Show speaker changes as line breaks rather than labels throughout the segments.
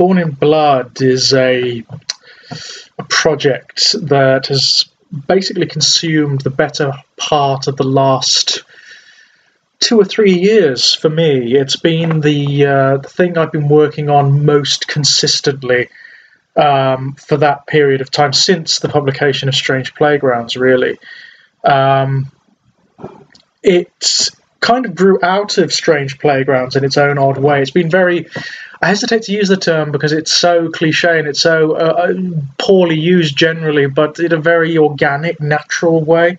Born in Blood is a, a project that has basically consumed the better part of the last two or three years for me. It's been the, uh, the thing I've been working on most consistently um, for that period of time since the publication of Strange Playgrounds, really. Um, it kind of grew out of Strange Playgrounds in its own odd way. It's been very. I hesitate to use the term because it's so cliche and it's so uh, uh poorly used generally, but in a very organic, natural way.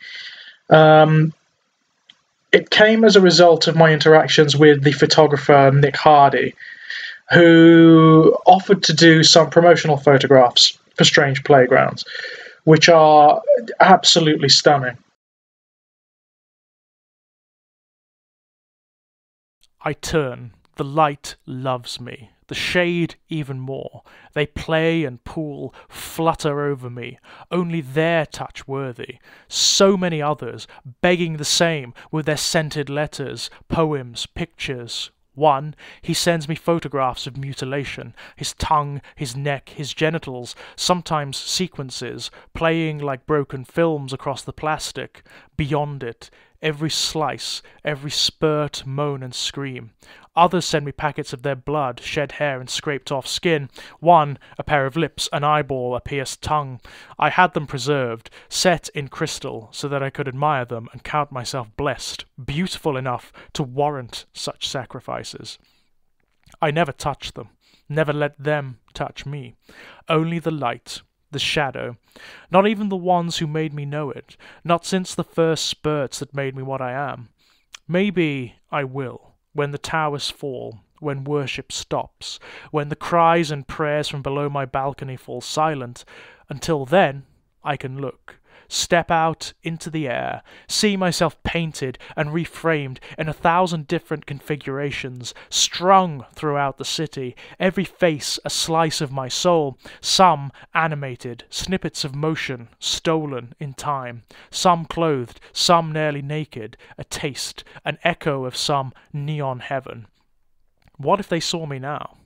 Um, it came as a result of my interactions with the photographer Nick Hardy, who offered to do some promotional photographs for Strange Playgrounds, which are absolutely stunning.
I turn. The light loves me. The shade even more. They play and pool, flutter over me, only their touch worthy. So many others, begging the same, with their scented letters, poems, pictures, one, he sends me photographs of mutilation, his tongue, his neck, his genitals, sometimes sequences, playing like broken films across the plastic. Beyond it, every slice, every spurt, moan, and scream. Others send me packets of their blood, shed hair, and scraped off skin. One, a pair of lips, an eyeball, a pierced tongue. I had them preserved, set in crystal, so that I could admire them and count myself blessed, beautiful enough to warrant such sacrifices. I never touched them, never let them touch me. Only the light, the shadow, not even the ones who made me know it, not since the first spurts that made me what I am. Maybe I will, when the towers fall, when worship stops, when the cries and prayers from below my balcony fall silent. Until then, I can look step out into the air, see myself painted and reframed in a thousand different configurations, strung throughout the city, every face a slice of my soul, some animated, snippets of motion stolen in time, some clothed, some nearly naked, a taste, an echo of some neon heaven. What if they saw me now?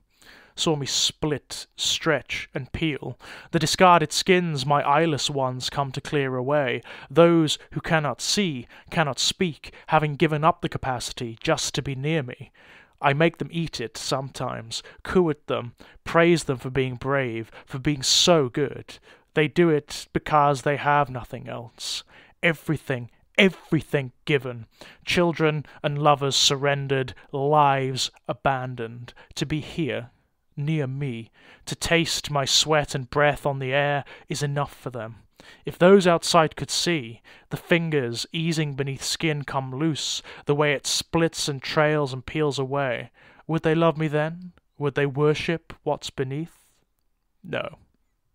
Saw me split, stretch, and peel. The discarded skins my eyeless ones come to clear away, those who cannot see, cannot speak, having given up the capacity just to be near me. I make them eat it sometimes, coo at them, praise them for being brave, for being so good. They do it because they have nothing else. Everything, everything given. Children and lovers surrendered, lives abandoned, to be here near me, to taste my sweat and breath on the air is enough for them. If those outside could see, the fingers easing beneath skin come loose, the way it splits and trails and peels away, would they love me then? Would they worship what's beneath? No.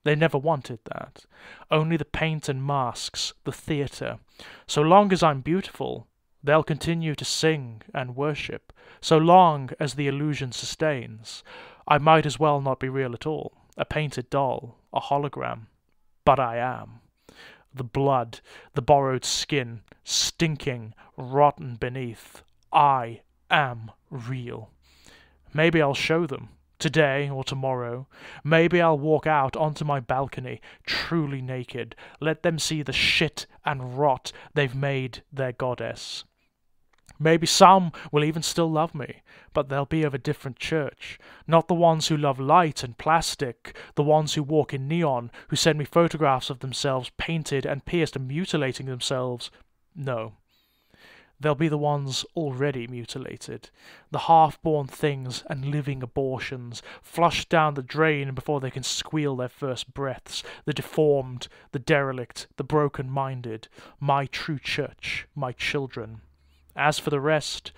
They never wanted that. Only the paint and masks, the theatre. So long as I'm beautiful, they'll continue to sing and worship, so long as the illusion sustains. I might as well not be real at all, a painted doll, a hologram. But I am. The blood, the borrowed skin, stinking, rotten beneath. I am real. Maybe I'll show them, today or tomorrow. Maybe I'll walk out onto my balcony, truly naked, let them see the shit and rot they've made their goddess. Maybe some will even still love me, but they'll be of a different church. Not the ones who love light and plastic, the ones who walk in neon, who send me photographs of themselves painted and pierced and mutilating themselves. No. They'll be the ones already mutilated, the half born things and living abortions, flushed down the drain before they can squeal their first breaths, the deformed, the derelict, the broken minded, my true church, my children. As for the rest,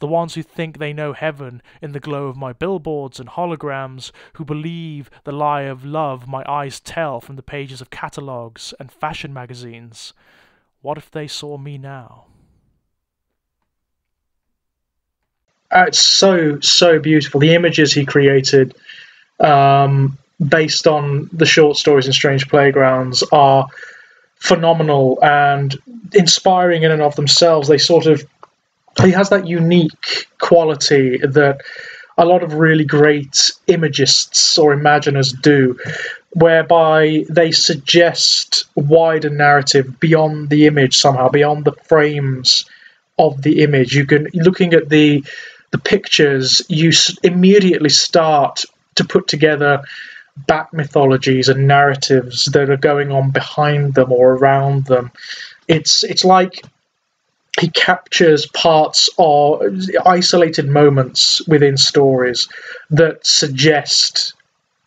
the ones who think they know heaven in the glow of my billboards and holograms, who believe the lie of love my eyes tell from the pages of catalogues and fashion magazines, what if they saw me now?
Uh, it's so so beautiful. The images he created, um, based on the short stories in Strange Playgrounds, are phenomenal and inspiring in and of themselves. They sort of he has that unique quality that a lot of really great imagists or imaginers do, whereby they suggest wider narrative beyond the image somehow, beyond the frames of the image. You can looking at the the pictures, you immediately start to put together back mythologies and narratives that are going on behind them or around them. It's it's like he captures parts or isolated moments within stories that suggest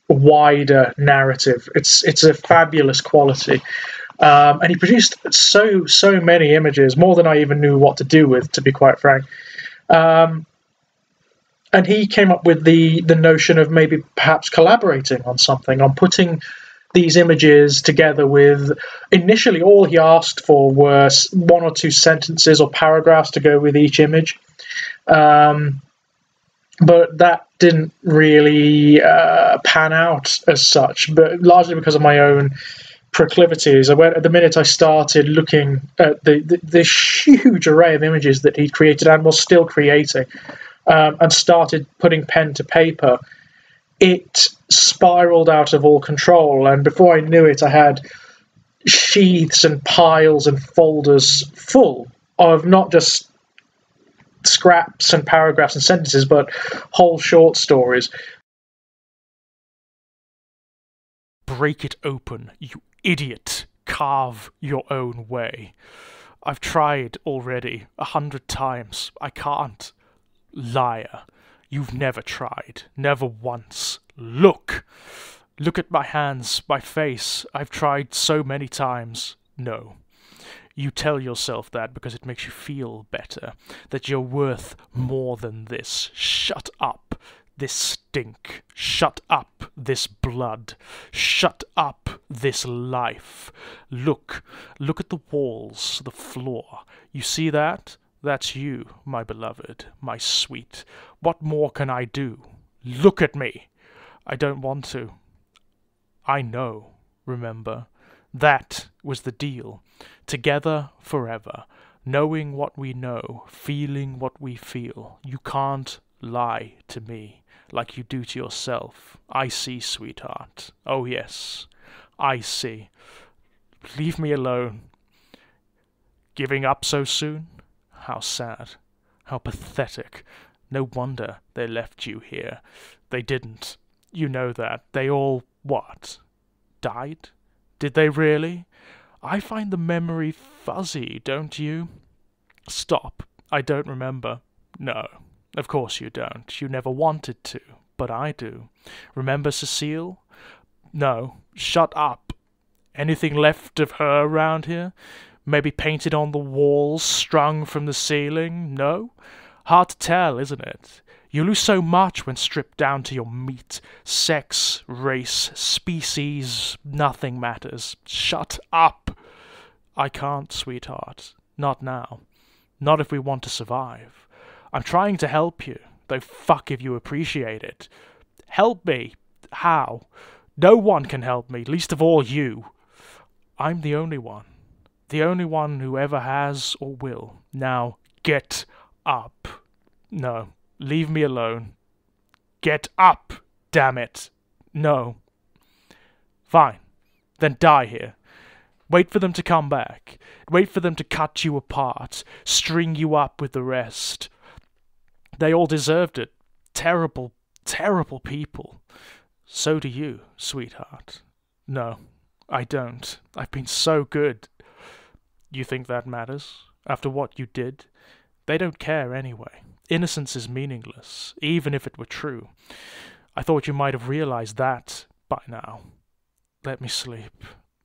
wider narrative. It's it's a fabulous quality. Um, and he produced so so many images, more than I even knew what to do with, to be quite frank. Um, and he came up with the the notion of maybe perhaps collaborating on something, on putting these images together with initially all he asked for were one or two sentences or paragraphs to go with each image. Um, but that didn't really uh, pan out as such but largely because of my own proclivities. I went at the minute i started looking at the, the, the huge array of images that he'd created and was still creating um, and started putting pen to paper it spiraled out of all control. And before I knew it, I had sheaths and piles and folders full of not just scraps and paragraphs and sentences, but whole short stories.
Break it open, you idiot. Carve your own way. I've tried already a hundred times. I can't. Liar. You've never tried. Never once. Look! Look at my hands, my face. I've tried so many times. No. You tell yourself that because it makes you feel better, that you're worth more than this. Shut up, this stink. Shut up, this blood. Shut up, this life. Look, look at the walls, the floor. You see that? That's you, my beloved, my sweet. What more can I do? Look at me! I don't want to. I know, remember. That was the deal. Together forever. Knowing what we know, feeling what we feel. You can't lie to me like you do to yourself. I see, sweetheart. Oh, yes, I see. Leave me alone. Giving up so soon? How sad. How pathetic. No wonder they left you here. They didn't. You know that. They all, what? Died? Did they really? I find the memory fuzzy, don't you? Stop. I don't remember. No, of course you don't. You never wanted to, but I do. Remember Cecile? No, shut up. Anything left of her around here? Maybe painted on the walls, strung from the ceiling? No? Hard to tell, isn't it? You lose so much when stripped down to your meat. Sex, race, species, nothing matters. Shut up! I can't, sweetheart. Not now. Not if we want to survive. I'm trying to help you, though fuck if you appreciate it. Help me? How? No one can help me, least of all you. I'm the only one the only one who ever has or will. Now, get up. No, leave me alone. Get up, damn it. No. Fine. Then die here. Wait for them to come back. Wait for them to cut you apart, string you up with the rest. They all deserved it. Terrible, terrible people. So do you, sweetheart. No, I don't. I've been so good. You think that matters? After what you did? They don't care anyway. Innocence is meaningless, even if it were true. I thought you might have realized that by now. Let me sleep.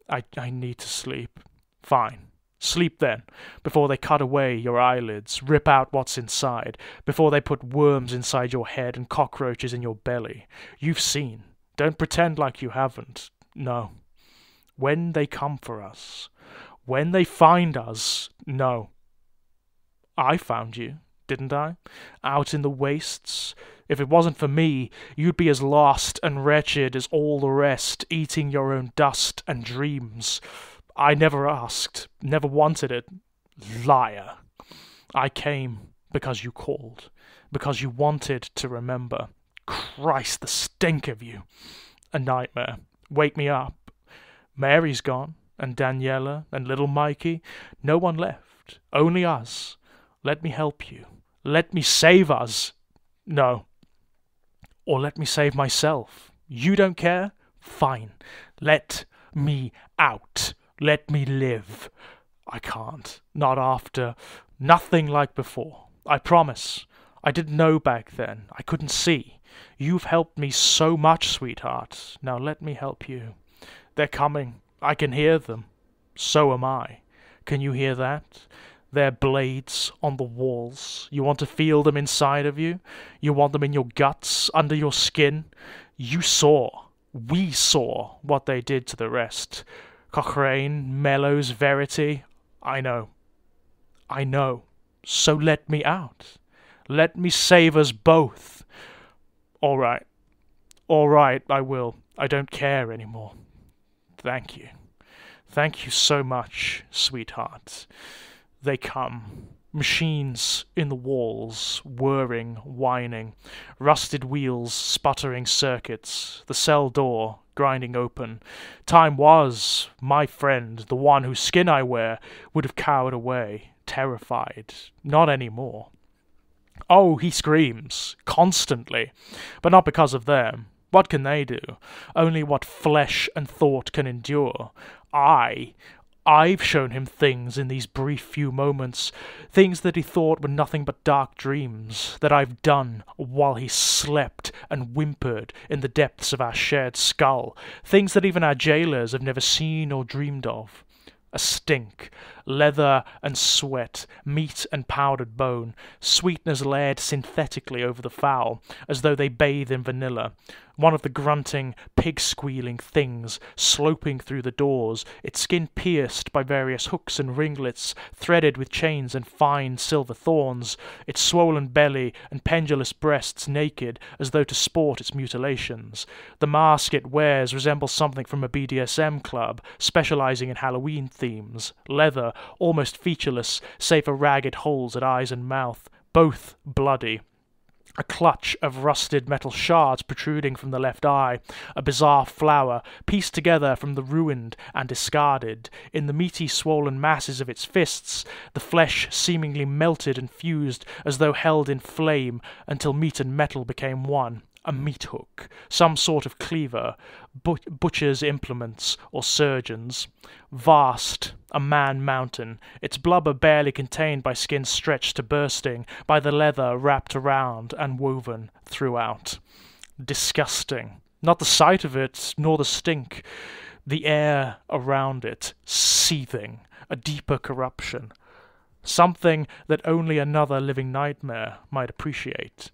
I, I need to sleep. Fine. Sleep then, before they cut away your eyelids, rip out what's inside, before they put worms inside your head and cockroaches in your belly. You've seen. Don't pretend like you haven't. No. When they come for us, when they find us, no. I found you, didn't I? Out in the wastes. If it wasn't for me, you'd be as lost and wretched as all the rest, eating your own dust and dreams. I never asked, never wanted it. Liar. I came because you called, because you wanted to remember. Christ, the stink of you! A nightmare. Wake me up. Mary's gone, and Daniela, and little Mikey. No one left. Only us. Let me help you. Let me save us. No. Or let me save myself. You don't care? Fine. Let me out. Let me live. I can't. Not after. Nothing like before. I promise. I didn't know back then. I couldn't see. You've helped me so much, sweetheart. Now let me help you. They're coming. I can hear them. So am I. Can you hear that? Their blades on the walls. You want to feel them inside of you? You want them in your guts, under your skin? You saw. We saw what they did to the rest. Cochrane, Mellows, Verity. I know. I know. So let me out. Let me save us both. All right. All right, I will. I don't care anymore. Thank you. Thank you so much, sweetheart. They come. Machines in the walls, whirring, whining, rusted wheels sputtering circuits, the cell door grinding open. Time was, my friend, the one whose skin I wear, would have cowered away, terrified. Not any more. Oh, he screams, constantly, but not because of them. What can they do? Only what flesh and thought can endure. I, I've shown him things in these brief few moments, things that he thought were nothing but dark dreams, that I've done while he slept and whimpered in the depths of our shared skull, things that even our jailers have never seen or dreamed of a stink, leather and sweat, meat and powdered bone, sweeteners layered synthetically over the foul, as though they bathe in vanilla, one of the grunting, pig squealing things sloping through the doors, its skin pierced by various hooks and ringlets, threaded with chains and fine silver thorns, its swollen belly and pendulous breasts naked as though to sport its mutilations. The mask it wears resembles something from a BDSM club, specializing in Halloween themes, leather, almost featureless, save for ragged holes at eyes and mouth, both bloody a clutch of rusted metal shards protruding from the left eye, a bizarre flower, pieced together from the ruined and discarded. In the meaty, swollen masses of its fists, the flesh seemingly melted and fused as though held in flame until meat and metal became one a meat hook, some sort of cleaver, but- butcher's implements, or surgeons. Vast, a man mountain, its blubber barely contained by skin stretched to bursting, by the leather wrapped around and woven throughout. Disgusting. Not the sight of it, nor the stink. The air around it, seething, a deeper corruption. Something that only another living nightmare might appreciate.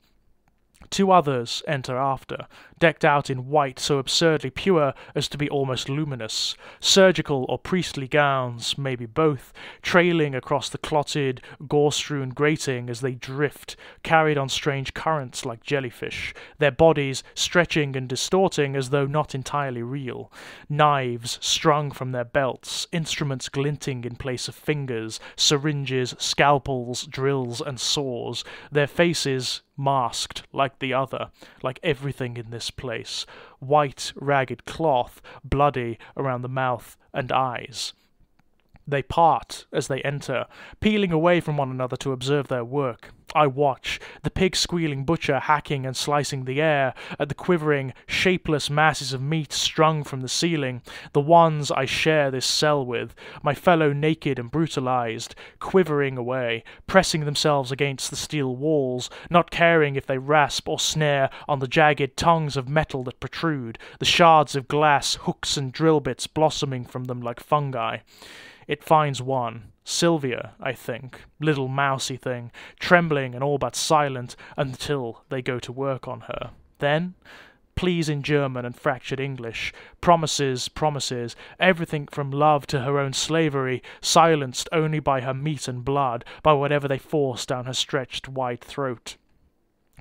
Two others enter after, decked out in white so absurdly pure as to be almost luminous, surgical or priestly gowns, maybe both, trailing across the clotted, gore-strewn grating as they drift, carried on strange currents like jellyfish, their bodies stretching and distorting as though not entirely real, knives strung from their belts, instruments glinting in place of fingers, syringes, scalpels, drills, and saws, their faces masked like the other, like everything in this place, white, ragged cloth, bloody around the mouth and eyes. They part as they enter, peeling away from one another to observe their work. I watch, the pig squealing butcher hacking and slicing the air, at the quivering, shapeless masses of meat strung from the ceiling, the ones I share this cell with, my fellow naked and brutalized, quivering away, pressing themselves against the steel walls, not caring if they rasp or snare on the jagged tongues of metal that protrude, the shards of glass, hooks and drill bits blossoming from them like fungi. It finds one, Sylvia, I think, little mousy thing, trembling and all but silent until they go to work on her. Then, pleas in German and fractured English, promises, promises, everything from love to her own slavery, silenced only by her meat and blood, by whatever they force down her stretched white throat.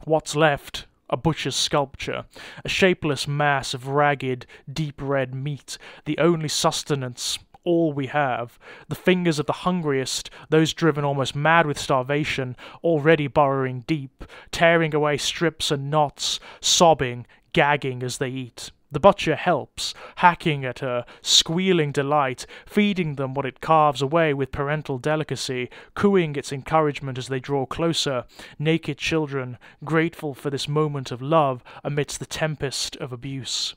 What's left? a butcher's sculpture, a shapeless mass of ragged, deep red meat, the only sustenance all we have. The fingers of the hungriest, those driven almost mad with starvation, already burrowing deep, tearing away strips and knots, sobbing, gagging as they eat. The butcher helps, hacking at her, squealing delight, feeding them what it carves away with parental delicacy, cooing its encouragement as they draw closer, naked children, grateful for this moment of love amidst the tempest of abuse.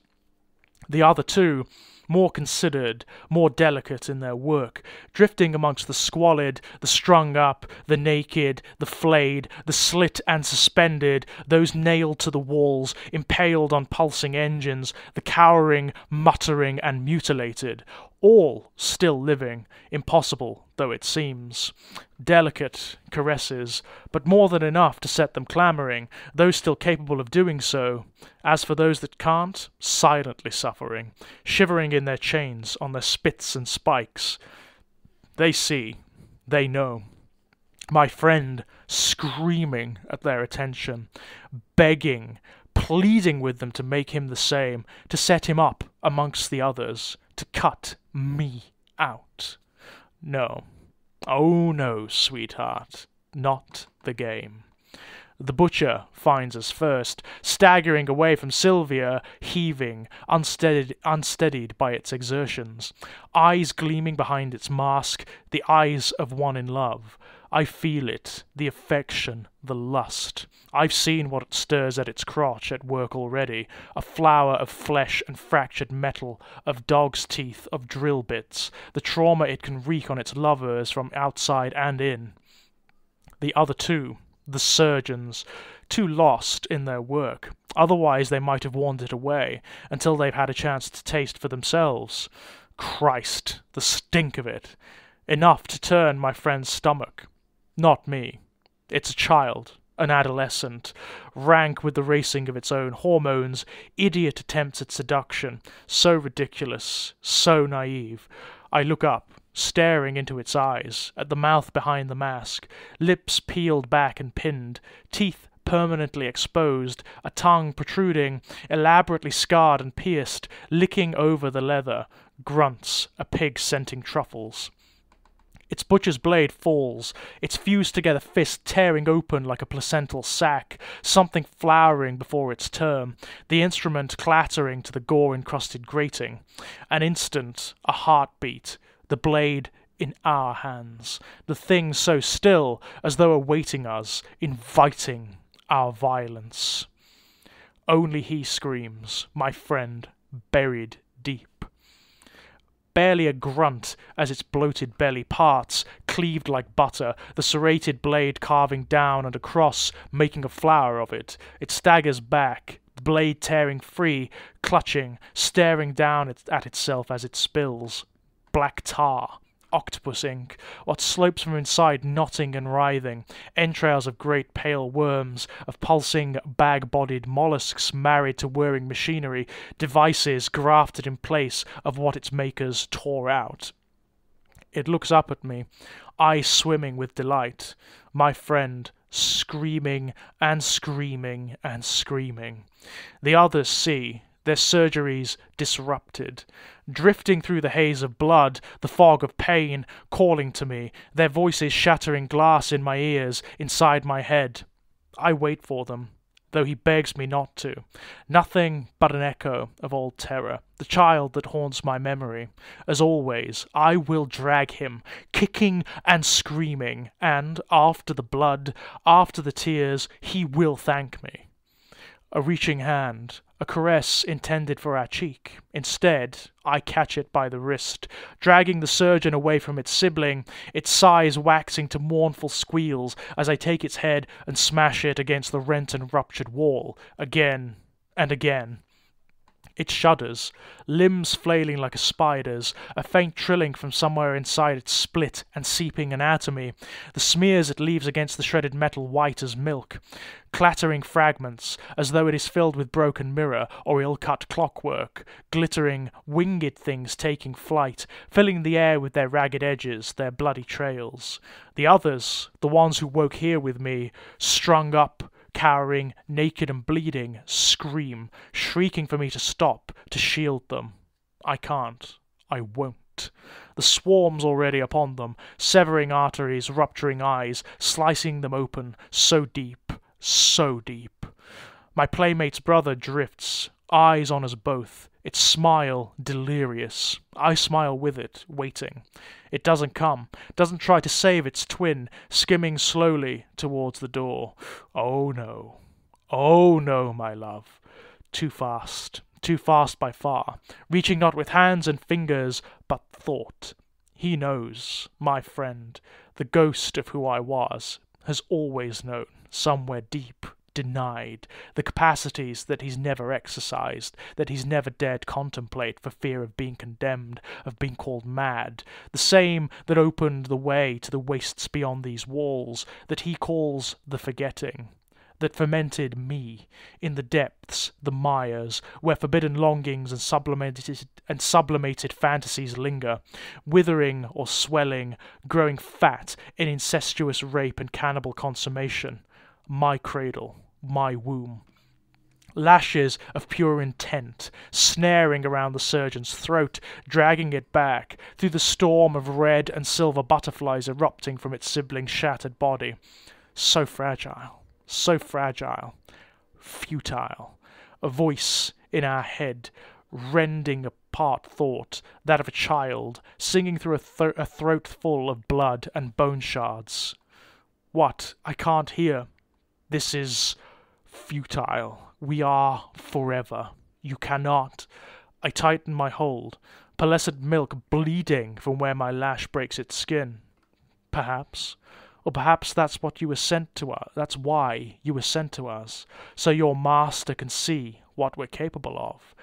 The other two, more considered, more delicate in their work, drifting amongst the squalid, the strung up, the naked, the flayed, the slit and suspended, those nailed to the walls, impaled on pulsing engines, the cowering, muttering, and mutilated, all still living, impossible though it seems. Delicate caresses, but more than enough to set them clamouring, those still capable of doing so. As for those that can't, silently suffering, shivering in their chains on their spits and spikes. They see, they know. My friend screaming at their attention, begging, pleading with them to make him the same, to set him up amongst the others, to cut me out. No. Oh no, sweetheart. Not the game. The butcher finds us first, staggering away from Sylvia, heaving, unsteadied, unsteadied by its exertions, eyes gleaming behind its mask, the eyes of one in love. I feel it, the affection, the lust. I've seen what it stirs at its crotch at work already a flower of flesh and fractured metal, of dog's teeth, of drill bits, the trauma it can wreak on its lovers from outside and in. The other two, the surgeons, too lost in their work. Otherwise, they might have warned it away until they've had a chance to taste for themselves. Christ, the stink of it! Enough to turn my friend's stomach. Not me. It's a child, an adolescent, rank with the racing of its own hormones, idiot attempts at seduction, so ridiculous, so naive. I look up, staring into its eyes, at the mouth behind the mask, lips peeled back and pinned, teeth permanently exposed, a tongue protruding, elaborately scarred and pierced, licking over the leather, grunts, a pig scenting truffles. Its butcher's blade falls, its fused together fist tearing open like a placental sac, something flowering before its term, the instrument clattering to the gore encrusted grating. An instant, a heartbeat, the blade in our hands, the thing so still as though awaiting us, inviting our violence. Only he screams, my friend, buried deep barely a grunt as its bloated belly parts, cleaved like butter, the serrated blade carving down and across, making a flower of it. It staggers back, the blade tearing free, clutching, staring down at itself as it spills. Black tar, octopus ink, what slopes from inside knotting and writhing, entrails of great pale worms, of pulsing bag bodied mollusks married to whirring machinery, devices grafted in place of what its makers tore out. It looks up at me, eyes swimming with delight. My friend, screaming and screaming and screaming. The others see, their surgeries disrupted, drifting through the haze of blood, the fog of pain, calling to me, their voices shattering glass in my ears, inside my head. I wait for them, though he begs me not to. Nothing but an echo of old terror, the child that haunts my memory. As always, I will drag him, kicking and screaming, and after the blood, after the tears, he will thank me. A reaching hand, a caress intended for our cheek. Instead, I catch it by the wrist, dragging the surgeon away from its sibling, its sighs waxing to mournful squeals as I take its head and smash it against the rent and ruptured wall, again and again. It shudders, limbs flailing like a spider's, a faint trilling from somewhere inside its split and seeping anatomy, the smears it leaves against the shredded metal white as milk, clattering fragments, as though it is filled with broken mirror or ill-cut clockwork, glittering, winged things taking flight, filling the air with their ragged edges, their bloody trails. The others, the ones who woke here with me, strung up, cowering, naked and bleeding, scream, shrieking for me to stop, to shield them. I can't. I won't. The swarms already upon them, severing arteries, rupturing eyes, slicing them open, so deep, so deep. My playmate's brother drifts, eyes on us both, its smile delirious. I smile with it, waiting. It doesn't come, doesn't try to save its twin, skimming slowly towards the door. Oh no. Oh no, my love. Too fast, too fast by far, reaching not with hands and fingers, but thought. He knows, my friend, the ghost of who I was, has always known, somewhere deep, denied, the capacities that he's never exercised, that he's never dared contemplate for fear of being condemned, of being called mad, the same that opened the way to the wastes beyond these walls, that he calls the forgetting, that fermented me in the depths, the mires, where forbidden longings and sublimated and sublimated fantasies linger, withering or swelling, growing fat in incestuous rape and cannibal consummation. My cradle, my womb. Lashes of pure intent, snaring around the surgeon's throat, dragging it back through the storm of red and silver butterflies erupting from its sibling's shattered body. So fragile, so fragile, futile. A voice in our head, rending apart thought, that of a child, singing through a, th- a throat full of blood and bone shards. What? I can't hear. This is futile. We are forever. You cannot. I tighten my hold, pearlescent milk bleeding from where my lash breaks its skin. Perhaps. Or perhaps that's what you were sent to us. That's why you were sent to us, so your master can see what we're capable of.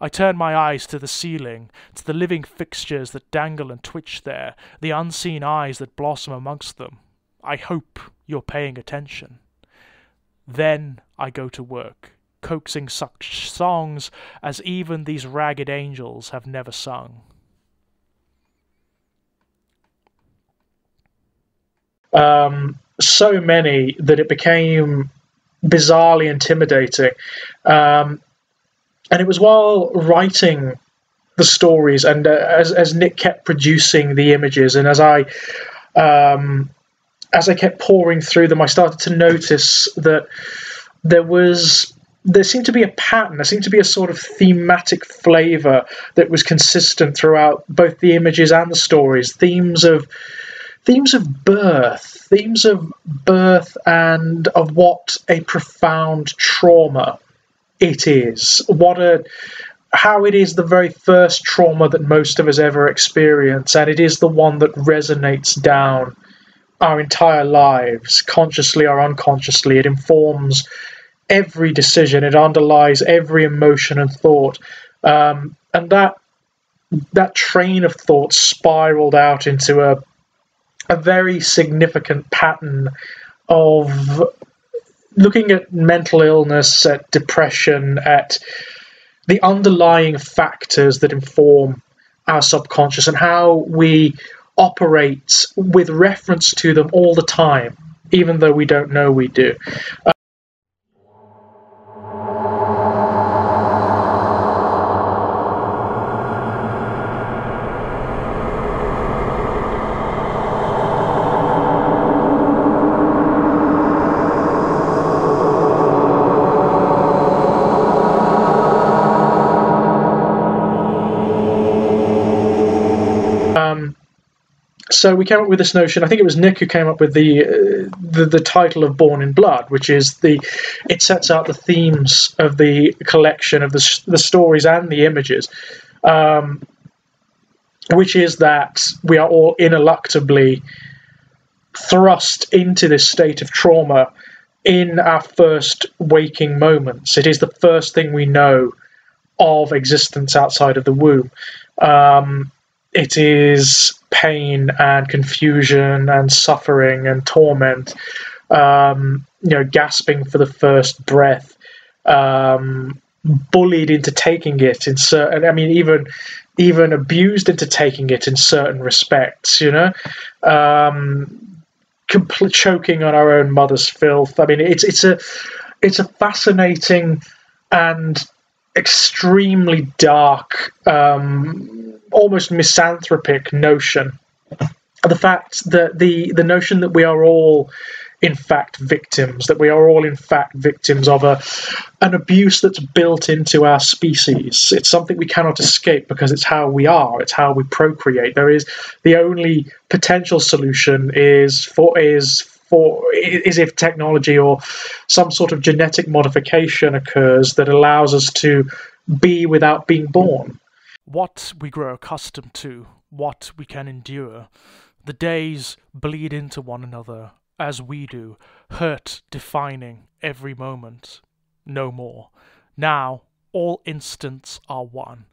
I turn my eyes to the ceiling, to the living fixtures that dangle and twitch there, the unseen eyes that blossom amongst them. I hope you're paying attention. Then I go to work, coaxing such songs as even these ragged angels have never sung.
Um, so many that it became bizarrely intimidating. Um, and it was while writing the stories and uh, as, as Nick kept producing the images and as I um, as I kept poring through them, I started to notice that there was there seemed to be a pattern. There seemed to be a sort of thematic flavor that was consistent throughout both the images and the stories. Themes of themes of birth, themes of birth, and of what a profound trauma it is. What a how it is the very first trauma that most of us ever experience, and it is the one that resonates down our entire lives, consciously or unconsciously. It informs every decision. It underlies every emotion and thought, um, and that that train of thought spiraled out into a a very significant pattern of looking at mental illness, at depression, at the underlying factors that inform our subconscious and how we operate with reference to them all the time, even though we don't know we do. So we came up with this notion. I think it was Nick who came up with the, uh, the the title of Born in Blood, which is the it sets out the themes of the collection of the the stories and the images, um, which is that we are all ineluctably thrust into this state of trauma in our first waking moments. It is the first thing we know of existence outside of the womb. Um, it is pain and confusion and suffering and torment, um, you know, gasping for the first breath, um, bullied into taking it in certain, I mean, even even abused into taking it in certain respects, you know, um, complete choking on our own mother's filth. I mean, it's it's a it's a fascinating and extremely dark um, almost misanthropic notion. The fact that the the notion that we are all in fact victims, that we are all in fact victims of a an abuse that's built into our species. It's something we cannot escape because it's how we are, it's how we procreate. There is the only potential solution is for is for is if technology or some sort of genetic modification occurs that allows us to be without being born.
What we grow accustomed to, what we can endure. The days bleed into one another as we do, hurt defining every moment. No more. Now all instants are one.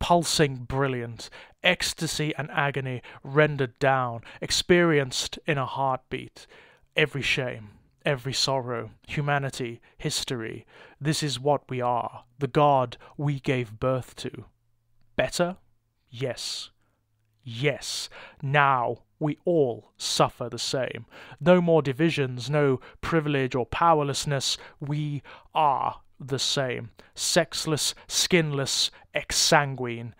Pulsing brilliant, ecstasy and agony rendered down, experienced in a heartbeat. Every shame, every sorrow, humanity, history. This is what we are, the God we gave birth to. Better? Yes. Yes. Now we all suffer the same. No more divisions, no privilege or powerlessness. We are the same. Sexless, skinless, exsanguine.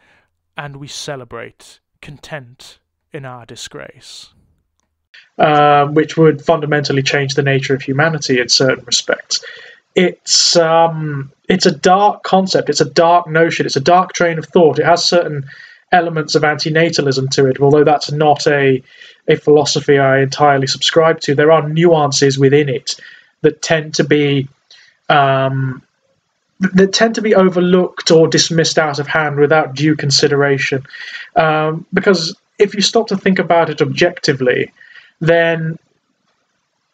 And we celebrate, content in our disgrace.
Uh, which would fundamentally change the nature of humanity in certain respects. It's um, it's a dark concept. It's a dark notion. It's a dark train of thought. It has certain elements of antinatalism to it, although that's not a a philosophy I entirely subscribe to. There are nuances within it that tend to be um, that tend to be overlooked or dismissed out of hand without due consideration. Um, because if you stop to think about it objectively, then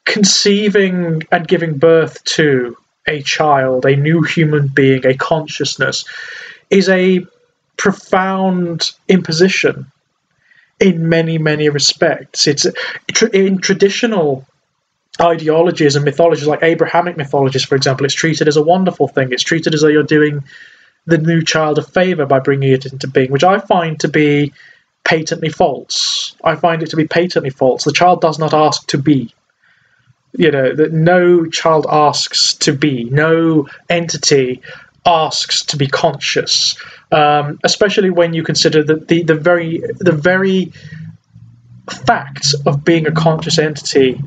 conceiving and giving birth to a child, a new human being, a consciousness, is a profound imposition in many, many respects. It's in traditional ideologies and mythologies, like Abrahamic mythologies, for example, it's treated as a wonderful thing. It's treated as though you're doing the new child a favor by bringing it into being, which I find to be patently false. I find it to be patently false. The child does not ask to be. You know, that no child asks to be, no entity asks to be conscious, um, especially when you consider that the, the very the very fact of being a conscious entity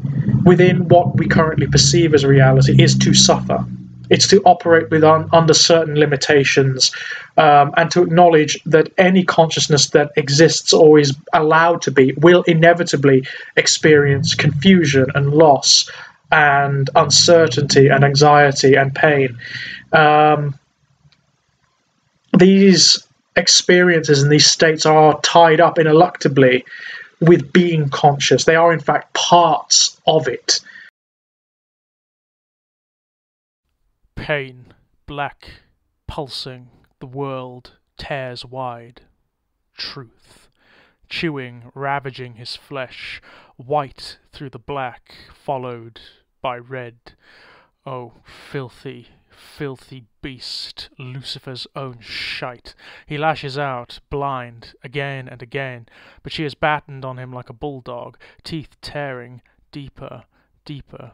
within what we currently perceive as reality is to suffer. It's to operate with un, under certain limitations um, and to acknowledge that any consciousness that exists or is allowed to be will inevitably experience confusion and loss and uncertainty and anxiety and pain. Um, these experiences and these states are tied up ineluctably with being conscious. They are, in fact, parts of it.
Pain, black, pulsing, the world tears wide. Truth, chewing, ravaging his flesh, white through the black, followed by red. Oh, filthy, filthy beast, Lucifer's own shite. He lashes out, blind, again and again, but she has battened on him like a bulldog, teeth tearing, deeper, deeper.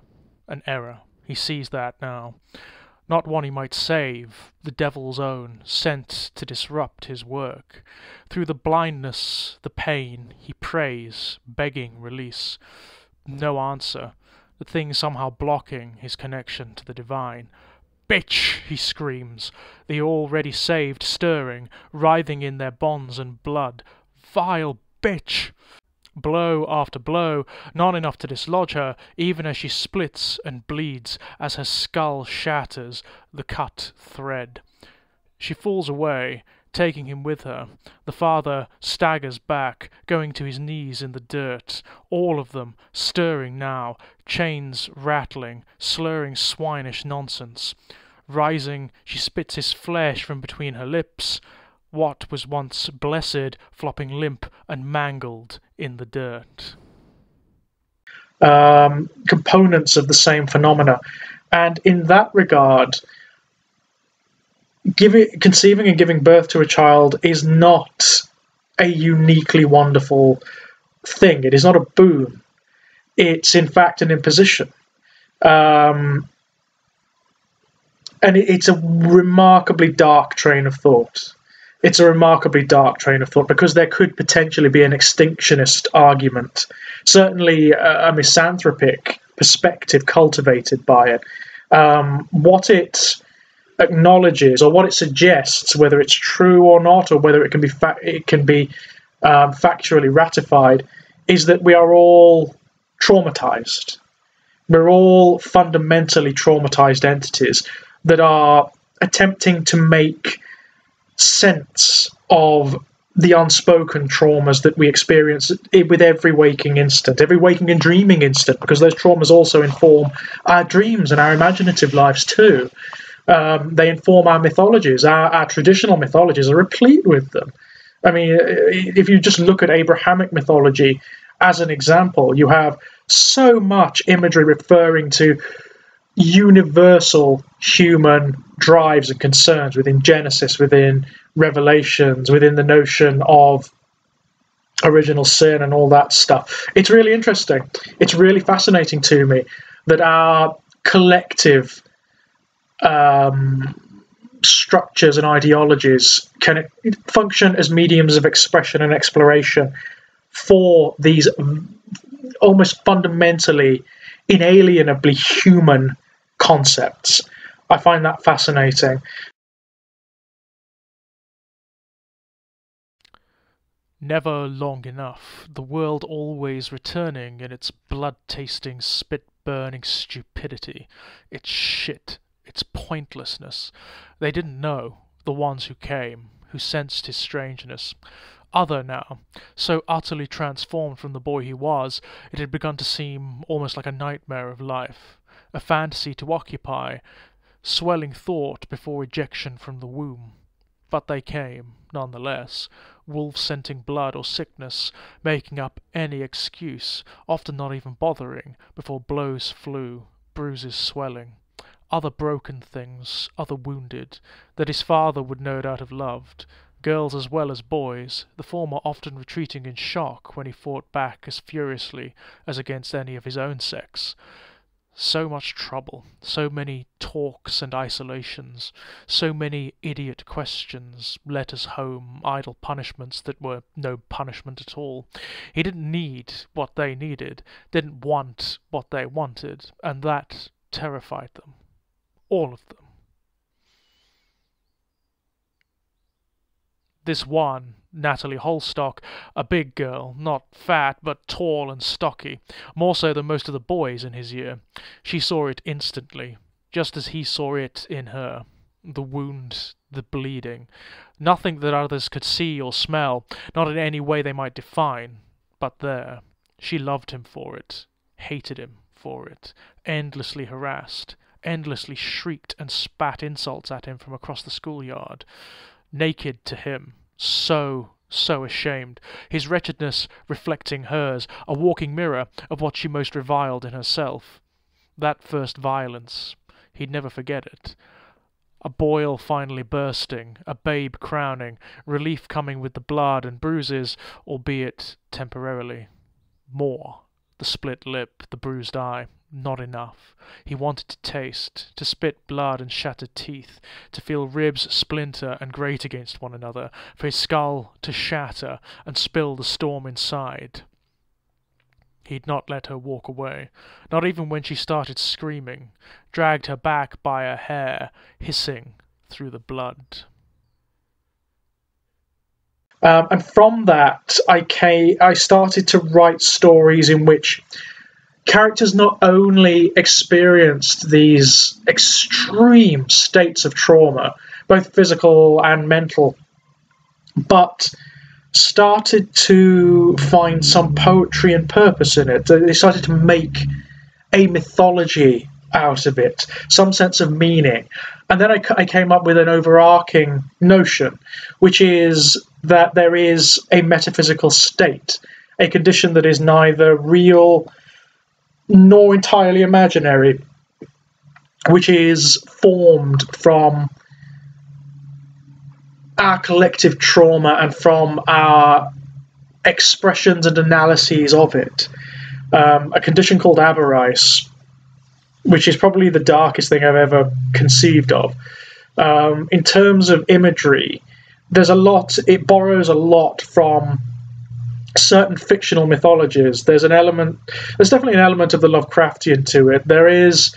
An error. He sees that now. Not one he might save, the devil's own, sent to disrupt his work. Through the blindness, the pain, he prays, begging release. No answer, the thing somehow blocking his connection to the divine bitch! he screams, the already saved stirring, writhing in their bonds and blood. Vile bitch! Blow after blow, not enough to dislodge her, even as she splits and bleeds, as her skull shatters the cut thread. She falls away, taking him with her. The father staggers back, going to his knees in the dirt, all of them stirring now, chains rattling, slurring swinish nonsense. Rising, she spits his flesh from between her lips, what was once blessed flopping limp and mangled in the dirt.
Um, components of the same phenomena. And in that regard, giving, conceiving and giving birth to a child is not a uniquely wonderful thing. It is not a boon. It's in fact an imposition. Um, and it's a remarkably dark train of thought. It's a remarkably dark train of thought because there could potentially be an extinctionist argument, certainly a, a misanthropic perspective cultivated by it. Um, what it acknowledges or what it suggests, whether it's true or not, or whether it can be fa- it can be um, factually ratified, is that we are all traumatized. We're all fundamentally traumatized entities that are attempting to make sense of the unspoken traumas that we experience with every waking instant, every waking and dreaming instant, because those traumas also inform our dreams and our imaginative lives too. Um, they inform our mythologies. Our, our traditional mythologies are replete with them. I mean, if you just look at Abrahamic mythology as an example, you have so much imagery referring to universal human drives and concerns within Genesis, within Revelations, within the notion of original sin and all that stuff. It's really interesting. It's really fascinating to me that our collective um, structures and ideologies can function as mediums of expression and exploration for these almost fundamentally inalienably human concepts. I find that fascinating.
Never long enough, the world always returning in its blood tasting, spit burning stupidity, its shit, its pointlessness. They didn't know, the ones who came, who sensed his strangeness. Other now, so utterly transformed from the boy he was, it had begun to seem almost like a nightmare of life. A fantasy to occupy, swelling thought before ejection from the womb. But they came, none the less, wolves scenting blood or sickness, making up any excuse, often not even bothering, before blows flew, bruises swelling. Other broken things, other wounded, that his father would no doubt have loved, girls as well as boys, the former often retreating in shock when he fought back as furiously as against any of his own sex. So much trouble, so many talks and isolations, so many idiot questions, letters home, idle punishments that were no punishment at all. He didn't need what they needed, didn't want what they wanted, and that terrified them. All of them. This one, Natalie Holstock, a big girl, not fat, but tall and stocky, more so than most of the boys in his year. She saw it instantly, just as he saw it in her. The wound, the bleeding. Nothing that others could see or smell, not in any way they might define, but there. She loved him for it, hated him for it, endlessly harassed, endlessly shrieked and spat insults at him from across the schoolyard naked to him, so, so ashamed, his wretchedness reflecting hers, a walking mirror of what she most reviled in herself. That first violence, he'd never forget it. A boil finally bursting, a babe crowning, relief coming with the blood and bruises, albeit temporarily. More. The split lip, the bruised eye, not enough. He wanted to taste, to spit blood and shatter teeth, to feel ribs splinter and grate against one another, for his skull to shatter and spill the storm inside. He'd not let her walk away, not even when she started screaming, dragged her back by her hair, hissing through the blood.
Um, and from that, I came, I started to write stories in which characters not only experienced these extreme states of trauma, both physical and mental, but started to find some poetry and purpose in it. They started to make a mythology out of it, some sense of meaning. And then I, I came up with an overarching notion, which is that there is a metaphysical state, a condition that is neither real nor entirely imaginary, which is formed from our collective trauma and from our expressions and analyses of it. Um, a condition called avarice, which is probably the darkest thing I've ever conceived of. Um, in terms of imagery, there's a lot. It borrows a lot from certain fictional mythologies. There's an element. There's definitely an element of the Lovecraftian to it. There is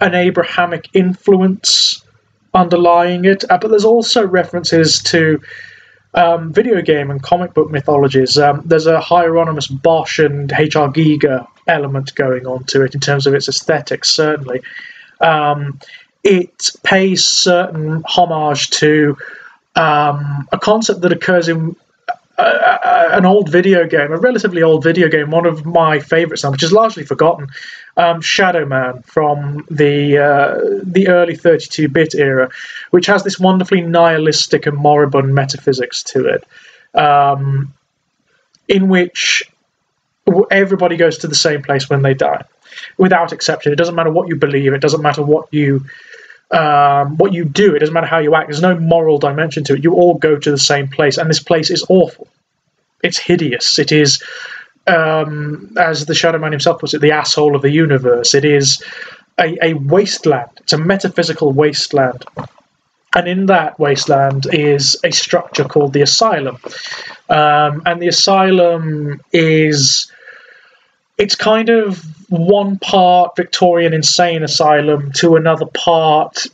an Abrahamic influence underlying it, uh, but there's also references to um, video game and comic book mythologies. Um, there's a Hieronymus Bosch and H.R. Giger element going on to it in terms of its aesthetics, certainly. Um, it pays certain homage to um, a concept that occurs in an old video game, a relatively old video game, one of my favourites now, which is largely forgotten, um, Shadow Man from the uh, the early 32-bit era, which has this wonderfully nihilistic and moribund metaphysics to it, um, in which everybody goes to the same place when they die, without exception. It doesn't matter what you believe. It doesn't matter what you um, what you do. It doesn't matter how you act. There's no moral dimension to it. You all go to the same place, and this place is awful. It's hideous. It is, um, as the Shadow Man himself puts it, the asshole of the universe. It is a, a wasteland. It's a metaphysical wasteland. And in that wasteland is a structure called the Asylum. Um, and the Asylum is it's kind of one part Victorian insane asylum to another part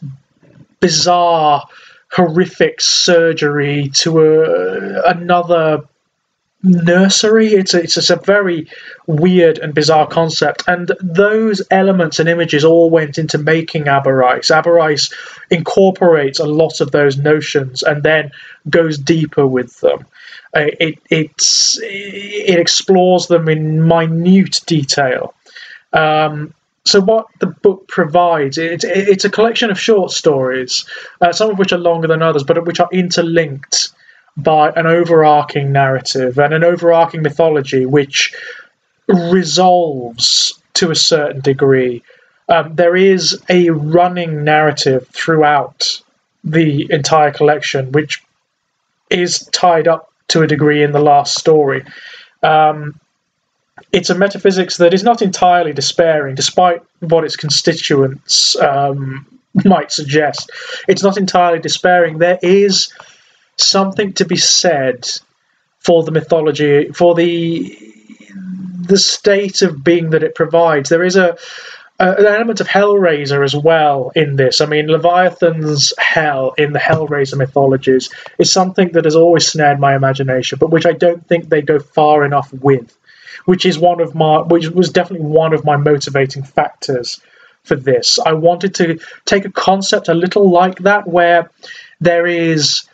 bizarre, horrific surgery to a, another nursery. It's a, it's just a very weird and bizarre concept, and those elements and images all went into making Aberice. Aberice incorporates a lot of those notions and then goes deeper with them. Uh, it it's it explores them in minute detail. Um, so what the book provides it's it's a collection of short stories, uh, some of which are longer than others, but which are interlinked by an overarching narrative and an overarching mythology which resolves to a certain degree. Um, there is a running narrative throughout the entire collection, which is tied up to a degree in the last story. Um, it's a metaphysics that is not entirely despairing, despite what its constituents um, might suggest. It's not entirely despairing. There is something to be said for the mythology, for the the state of being that it provides. There is a Uh, an element of Hellraiser as well in this. I mean, Leviathan's hell in the Hellraiser mythologies is something that has always snared my imagination, but which I don't think they go far enough with. Which is one of my, which was definitely one of my motivating factors for this. I wanted to take a concept a little like that, where there is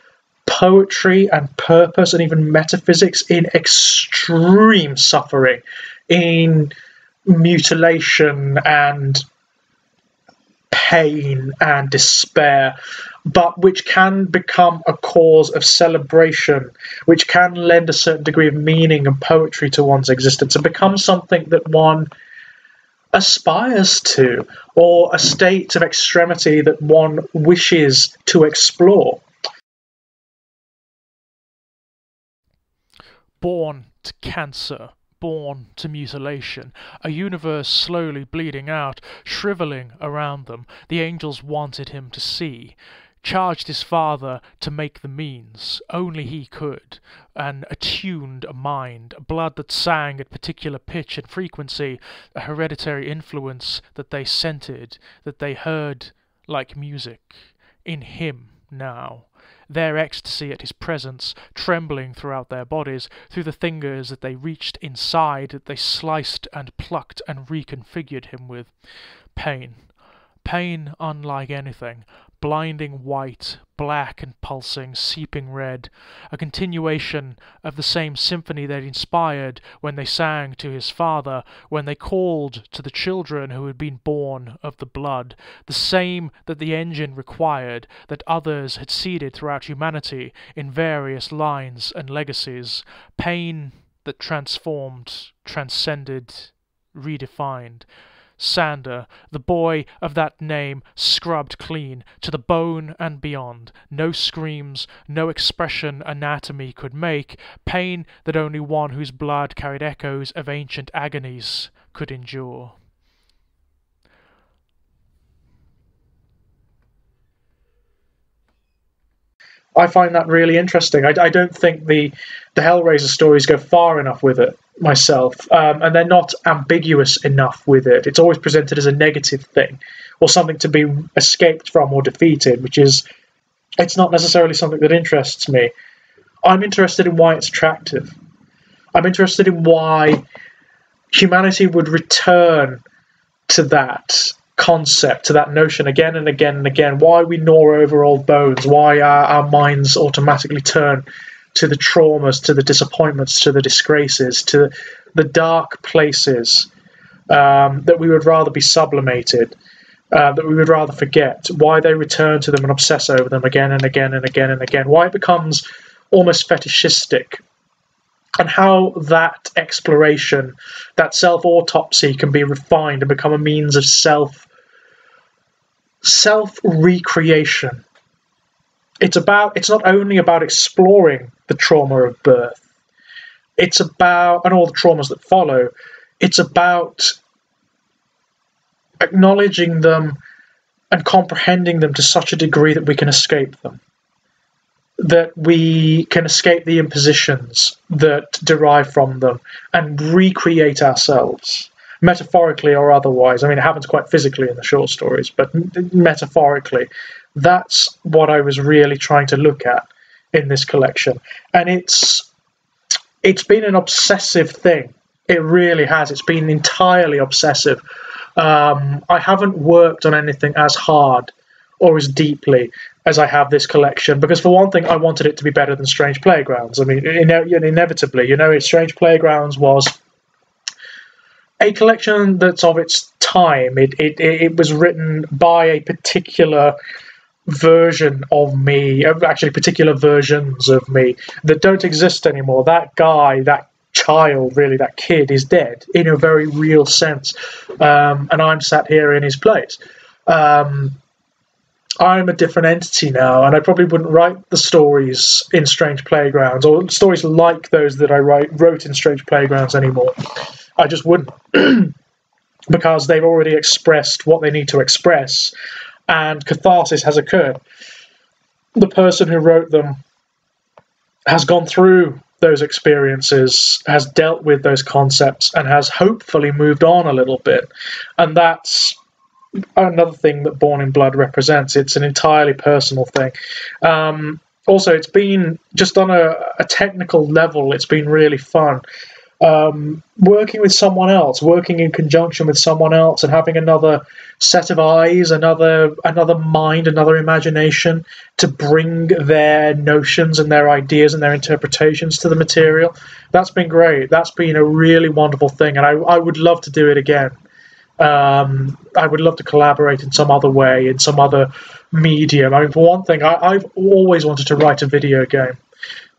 poetry and purpose and even metaphysics in extreme suffering, in mutilation and pain and despair, but which can become a cause of celebration, which can lend a certain degree of meaning and poetry to one's existence and become something that one aspires to, or a state of extremity that one wishes to explore.
Born to cancer born to mutilation, a universe slowly bleeding out, shriveling around them, the angels wanted him to see. Charged his father to make the means, only he could, an attuned mind, a blood that sang at particular pitch and frequency, a hereditary influence that they scented, that they heard like music, in him now their ecstasy at his presence trembling throughout their bodies, through the fingers that they reached inside, that they sliced and plucked and reconfigured him with. Pain. Pain unlike anything, blinding white, black and pulsing, seeping red, a continuation of the same symphony they'd inspired when they sang to his father, when they called to the children who had been born of the blood, the same that the engine required, that others had seeded throughout humanity in various lines and legacies, pain that transformed, transcended, redefined. Sander, the boy of that name, scrubbed clean, to the bone and beyond. No screams, no expression anatomy could make, pain that only one whose blood carried echoes of ancient agonies could endure.
I find that really interesting. I, I don't think the the Hellraiser stories go far enough with it myself, um, and they're not ambiguous enough with it. It's always presented as a negative thing or something to be escaped from or defeated, which is it's not necessarily something that interests me. I'm interested in why it's attractive. I'm interested in why humanity would return to that concept, to that notion again and again and again. Why we gnaw over old bones, why our, our minds automatically turn to the traumas, to the disappointments, to the disgraces, to the dark places um, that we would rather be sublimated, uh, that we would rather forget, why they return to them and obsess over them again and again and again and again, why it becomes almost fetishistic and how that exploration, that self autopsy, can be refined and become a means of self self recreation. It's about it's not only about exploring the trauma of birth. It's about and all the traumas that follow. It's about acknowledging them and comprehending them to such a degree that we can escape them that we can escape the impositions that derive from them and recreate ourselves, metaphorically or otherwise. I mean, it happens quite physically in the short stories, but metaphorically, that's what I was really trying to look at in this collection. And it's it's been an obsessive thing. It really has. It's been entirely obsessive. Um, I haven't worked on anything as hard or as deeply as I have this collection. Because for one thing, I wanted it to be better than Strange Playgrounds. I mean, inevitably, you know, Strange Playgrounds was a collection that's of its time. It it it was written by a particular version of me, actually particular versions of me that don't exist anymore. That guy, that child, really, that kid is dead in a very real sense, um, and I'm sat here in his place. Um, I'm a different entity now, and I probably wouldn't write the stories in Strange Playgrounds or stories like those that I write, wrote in Strange Playgrounds anymore. I just wouldn't, because they've already expressed what they need to express, and catharsis has occurred. The person who wrote them has gone through those experiences, has dealt with those concepts, and has hopefully moved on a little bit, and that's another thing that Born in Blood represents. It's an entirely personal thing. Um, also, it's been just on a, a, technical level. It's been really fun. Um, working with someone else, working in conjunction with someone else, and having another set of eyes, another another mind, another imagination to bring their notions and their ideas and their interpretations to the material. That's been great. That's been a really wonderful thing, and I, I would love to do it again. Um, I would love to collaborate in some other way, in some other medium. I mean, for one thing, I, have always wanted to write a video game.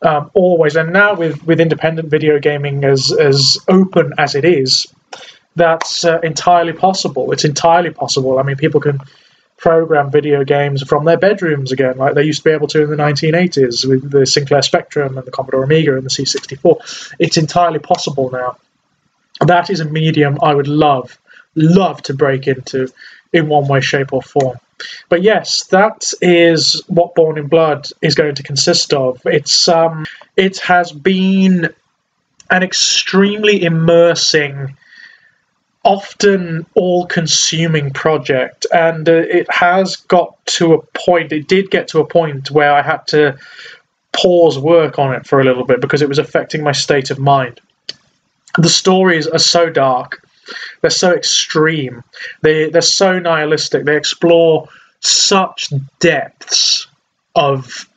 Um, always, and now with, with independent video gaming as as open as it is, that's uh, entirely possible. It's entirely possible. I mean, people can program video games from their bedrooms again, like they used to be able to in the 1980s with the Sinclair Spectrum and the Commodore Amiga and the C64. It's entirely possible now. That is a medium I would love love to break into in one way, shape, or form. But yes, that is what Born in Blood is going to consist of. It's um, it has been an extremely immersing, often all-consuming project, and uh, it has got to a point. It did get to a point where I had to pause work on it for a little bit because it was affecting my state of mind. The stories are so dark they're so extreme. They they're so nihilistic. They explore such depths of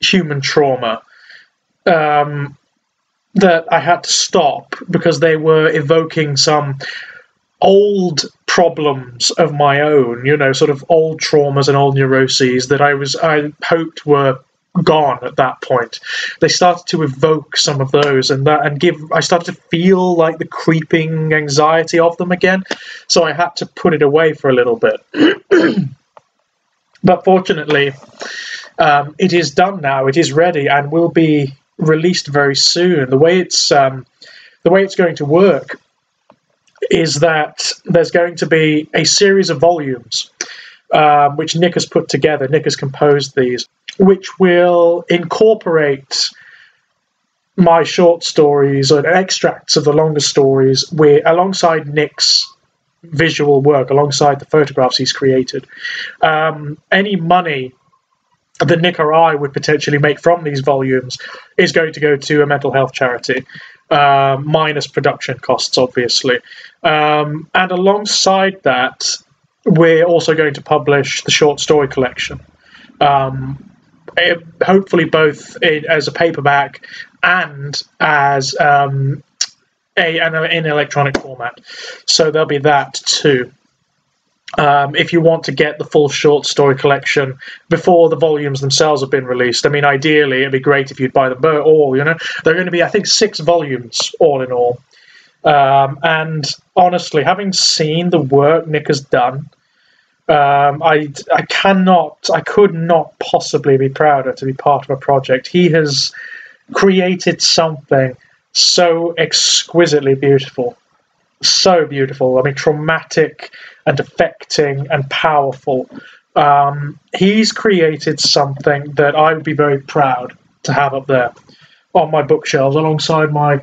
human trauma um, that I had to stop because they were evoking some old problems of my own, you know, sort of old traumas and old neuroses that I was I hoped were gone at that point. They started to evoke some of those and that and give I started to feel like the creeping anxiety of them again. So I had to put it away for a little bit. but fortunately, um, it is done now. It is ready and will be released very soon. The way it's um, the way it's going to work is that there's going to be a series of volumes um, which Nick has put together. Nick has composed these, which will incorporate my short stories or extracts of the longer stories alongside Nick's visual work, alongside the photographs he's created. Um, any money that Nick or I would potentially make from these volumes is going to go to a mental health charity, uh, minus production costs, obviously. Um, and alongside that, we're also going to publish the short story collection. Um, hopefully, both as a paperback and as um, a an, in electronic format. So there'll be that too. Um, if you want to get the full short story collection before the volumes themselves have been released. I mean, ideally, it'd be great if you'd buy them all. You know, they're going to be, I think, six volumes all in all. Um, and honestly, having seen the work Nick has done, um, I I cannot, I could not possibly be prouder to be part of a project. He has created something so exquisitely beautiful, so beautiful. I mean, traumatic and affecting and powerful. Um, he's created something that I would be very proud to have up there on my bookshelves alongside my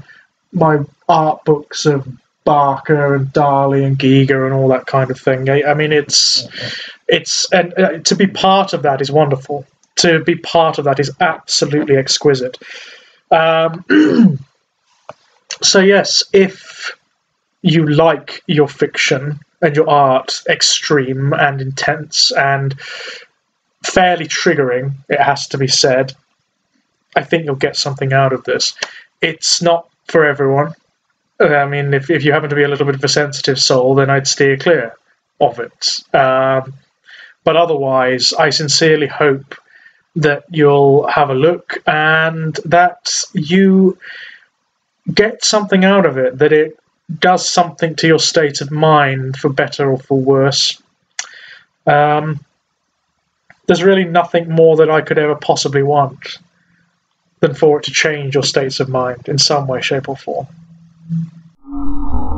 my art books of Barker and Dali and Giger and all that kind of thing. I, I mean, it's it's and uh, to be part of that is wonderful. To be part of that is absolutely exquisite. Um, so yes, if you like your fiction and your art extreme and intense and fairly triggering, it has to be said. I think you'll get something out of this. It's not for everyone. I mean, if, if you happen to be a little bit of a sensitive soul, then I'd steer clear of it. Um, but otherwise, I sincerely hope that you'll have a look and that you get something out of it, that it does something to your state of mind for better or for worse. Um, there's really nothing more that I could ever possibly want than for it to change your states of mind in some way, shape, or form. Thank you.